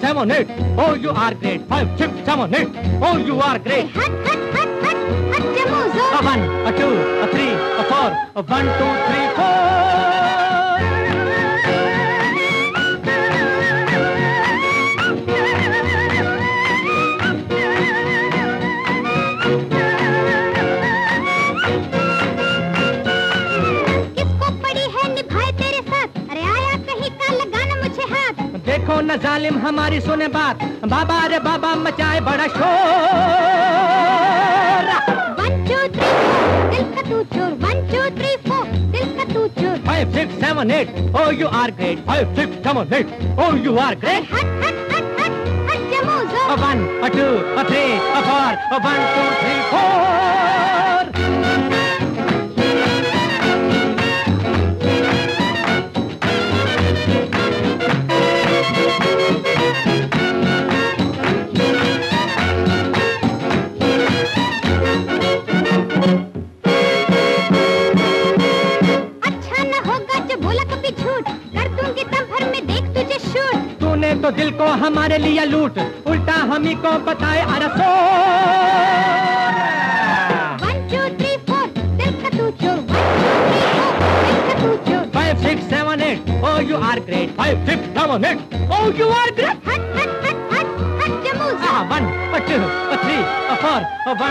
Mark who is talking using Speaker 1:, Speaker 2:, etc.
Speaker 1: seven, eight. Oh, you are great. Five, six, seven, eight. Oh, you are great.
Speaker 2: हट हट हट हट हट जमू ज़ोर
Speaker 1: A one, a two, a three, a four. A one, two, three, four.
Speaker 2: हाथ
Speaker 1: न जालिम हमारी सुने बात बाबा रे बाबा मचाए बड़ा शोर
Speaker 2: वन टू थ्री फोर दिल का तू चोर वन टू थ्री फोर दिल का तू चोर.
Speaker 1: Oh. Five, six, seven, eight. Oh, you are great.
Speaker 2: हट हट हट हट हट जमू
Speaker 1: A
Speaker 2: ज़ोर
Speaker 1: one, a two, a three, a four. A
Speaker 2: जो बोला कभी झूठ कर दूँगी दम भर में देख तुझे शूट
Speaker 1: तूने तो दिल को हमारे लिए लूट उल्टा हम ही को बताए अरसो
Speaker 2: वन टू थ्री फोर दिल का तू चोर वन टू थ्री फोर दिल का तू चोर
Speaker 1: Five, six, seven, eight. You are great. Five, six, seven, eight. You are great.
Speaker 2: हट हट हट हट हट जमू
Speaker 1: Ah,
Speaker 2: ज़ोर
Speaker 1: one, a two, a three, a